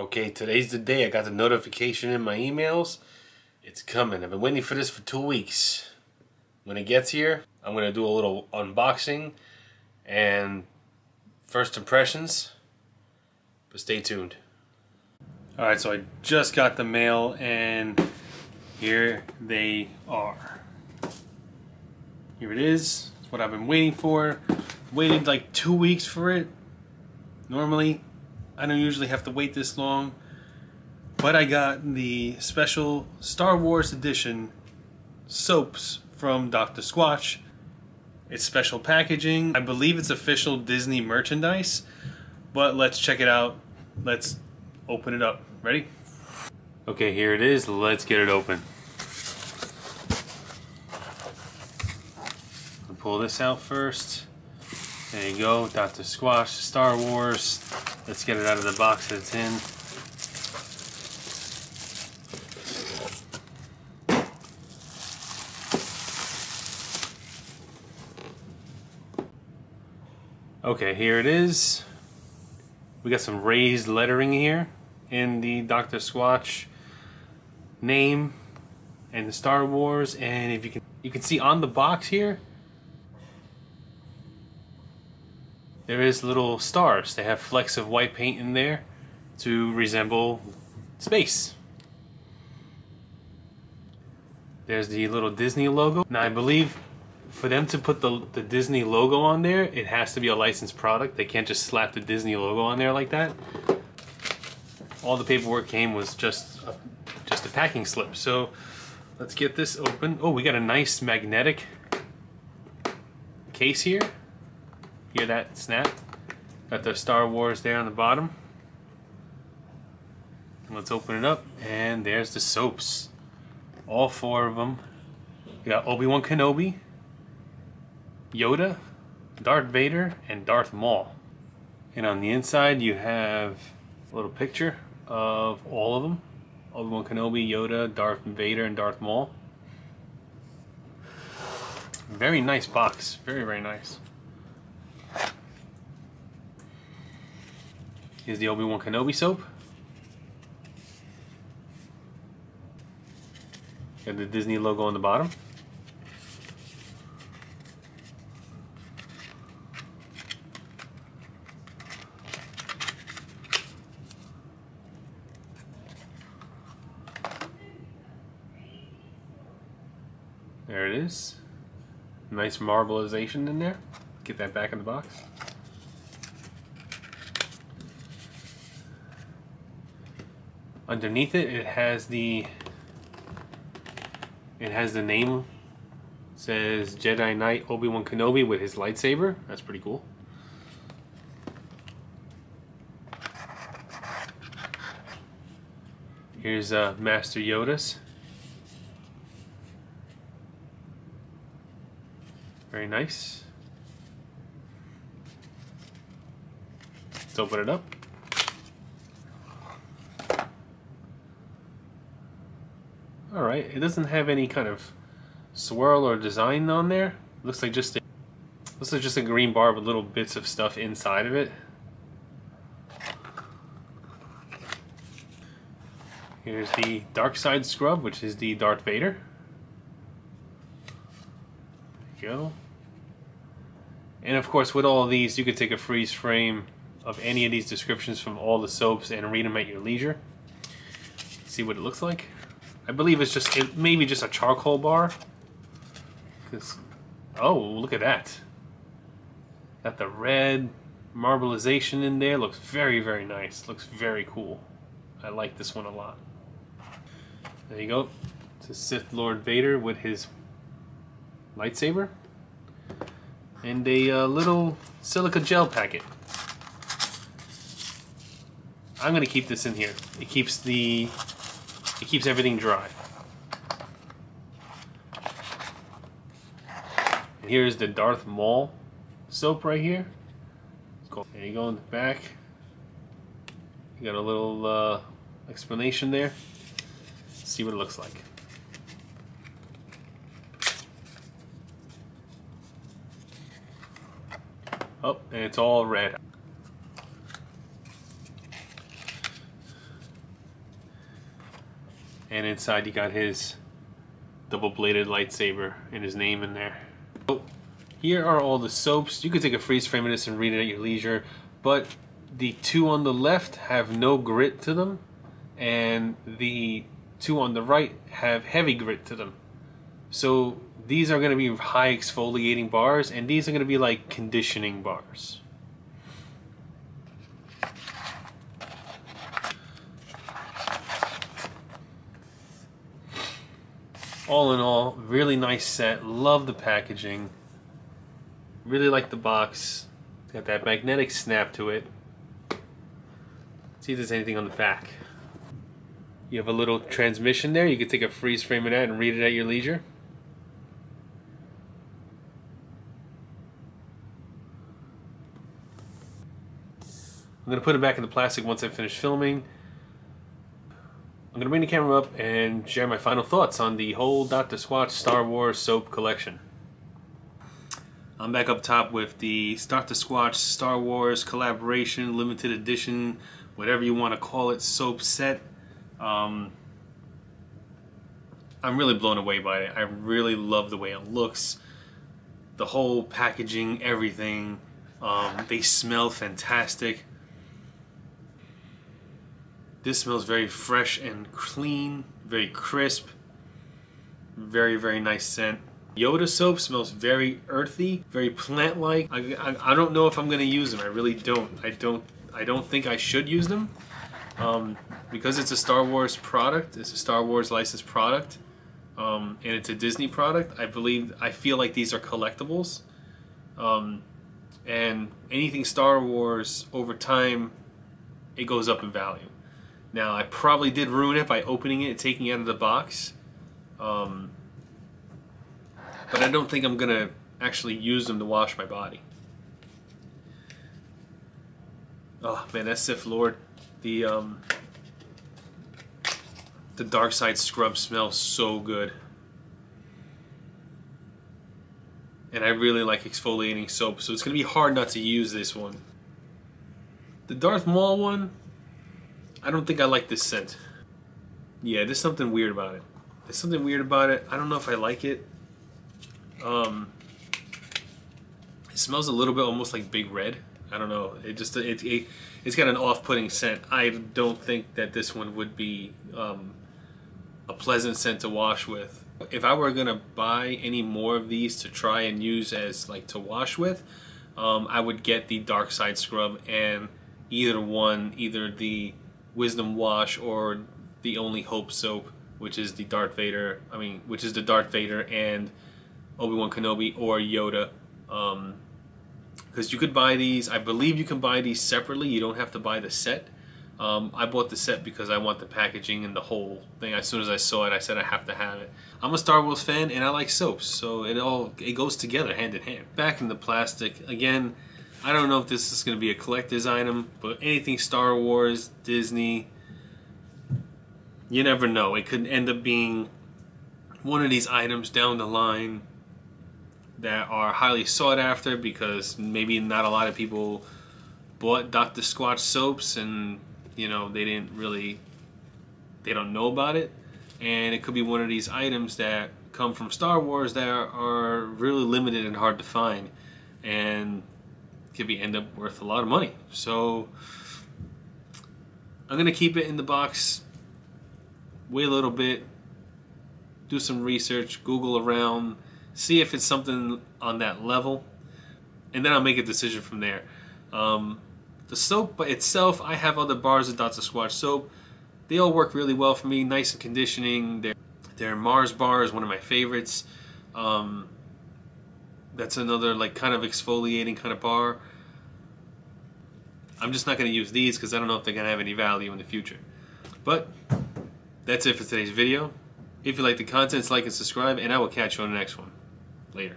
Okay, today's the day. I got the notification in my emails. It's coming. I've been waiting for this for two weeks. When it gets here, I'm going to do a little unboxing and first impressions. But stay tuned. Alright, so I just got the mail and here they are. Here it is. It's what I've been waiting for. Waited like two weeks for it. Normally, I don't usually have to wait this long. But I got the special Star Wars edition soaps from Dr. Squatch. It's special packaging. I believe it's official Disney merchandise. But let's check it out. Let's open it up. Ready? Okay, here it is. Let's get it open. I'll pull this out first. There you go, Dr. Squatch, Star Wars. Let's get it out of the box that it's in. Okay, here it is. We got some raised lettering here in the Dr. Squatch name and the Star Wars and if you can you can see on the box here there is little stars. They have flecks of white paint in there to resemble space. There's the little Disney logo. Now I believe for them to put the, the Disney logo on there, it has to be a licensed product. They can't just slap the Disney logo on there like that. All the paperwork came was just a, just a packing slip. So let's get this open. Oh, we got a nice magnetic case here. Hear that snap? Got the Star Wars there on the bottom. Let's open it up, and there's the soaps. All four of them. We got Obi-Wan Kenobi, Yoda, Darth Vader, and Darth Maul. And on the inside, you have a little picture of all of them. Obi-Wan Kenobi, Yoda, Darth Vader, and Darth Maul. Very nice box. Very, very nice. Here's the Obi-Wan Kenobi soap. Got the Disney logo on the bottom. There it is. Nice marbleization in there. Get that back in the box. Underneath it, it has the it has the name. It says Jedi Knight Obi-Wan Kenobi with his lightsaber. That's pretty cool. Here's uh, Master Yoda's. Very nice. Let's open it up. Alright, it doesn't have any kind of swirl or design on there. Looks like just a, looks like just a green bar with little bits of stuff inside of it. Here's the Dark Side Scrub, which is the Darth Vader. Go. And of course, with all these, you could take a freeze frame of any of these descriptions from all the soaps and read them at your leisure. See what it looks like. I believe it's just, it maybe just a charcoal bar. Cause, oh, look at that. Got the red marbleization in there. Looks very, very nice. Looks very cool. I like this one a lot. There you go. A Sith Lord Vader with his lightsaber. And a uh, little silica gel packet. I'm gonna keep this in here. It keeps the it keeps everything dry. And here's the Darth Maul soap right here. There you go in the back. You got a little uh, explanation there. Let's see what it looks like. Oh, and it's all red. And inside you got his double-bladed lightsaber and his name in there. So here are all the soaps. You could take a freeze frame of this and read it at your leisure, but the two on the left have no grit to them, and the two on the right have heavy grit to them. So these are going to be high exfoliating bars, and these are going to be like conditioning bars. All in all, really nice set. Love the packaging. Really like the box. It's got that magnetic snap to it. see if there's anything on the back. You have a little transmission there. You can take a freeze frame of that and read it at your leisure. I'm going to put it back in the plastic once I finish filming. I'm going to bring the camera up and share my final thoughts on the whole Dr. Squatch Star Wars soap collection. I'm back up top with the Dr. Squatch Star Wars collaboration, limited edition, whatever you want to call it, soap set. Um, I'm really blown away by it. I really love the way it looks. The whole packaging, everything. Um, they smell fantastic. This smells very fresh and clean, very crisp. Very, very nice scent. Yoda soap smells very earthy, very plant-like. I, I, I, don't know if I'm gonna use them. I really don't. I don't. I don't think I should use them um, because it's a Star Wars product. It's a Star Wars licensed product, um, and it's a Disney product. I believe. I feel like these are collectibles, um, and anything Star Wars over time, it goes up in value. Now I probably did ruin it by opening it and taking it out of the box. Um, but I don't think I'm going to actually use them to wash my body. Oh man, that Sith Lord. The um, the dark side scrub smells so good. And I really like exfoliating soap, so it's going to be hard not to use this one. The Darth Maul one, I don't think I like this scent. Yeah, there's something weird about it. There's something weird about it. I don't know if I like it. Um, it smells a little bit almost like Big Red. I don't know. It just it, it it's got an off-putting scent. I don't think that this one would be um, a pleasant scent to wash with. If I were gonna buy any more of these to try and use as like to wash with, um, I would get the Dark Side Scrub and either one, either the Wisdom Wash or the Only Hope soap, which is the Darth Vader. I mean, which is the Darth Vader and Obi Wan Kenobi or Yoda. Um, because you could buy these. I believe you can buy these separately. You don't have to buy the set. Um, I bought the set because I want the packaging and the whole thing. As soon as I saw it, I said I have to have it. I'm a Star Wars fan and I like soaps, so it all it goes together hand in hand. Back in the plastic again. I don't know if this is going to be a collector's item, but anything Star Wars, Disney, you never know. It could end up being one of these items down the line that are highly sought after because maybe not a lot of people bought Dr. Squatch soaps and you know they didn't really they don't know about it and it could be one of these items that come from Star Wars that are really limited and hard to find and could be end up worth a lot of money so I'm gonna keep it in the box wait a little bit do some research google around see if it's something on that level, and then I'll make a decision from there. Um, the soap by itself, I have other bars of Dr. Squatch soap. They all work really well for me, nice and conditioning. Their, their Mars bar is one of my favorites. Um, that's another like kind of exfoliating kind of bar. I'm just not going to use these because I don't know if they're going to have any value in the future. But that's it for today's video. If you like the content, like and subscribe, and I will catch you on the next one. Later.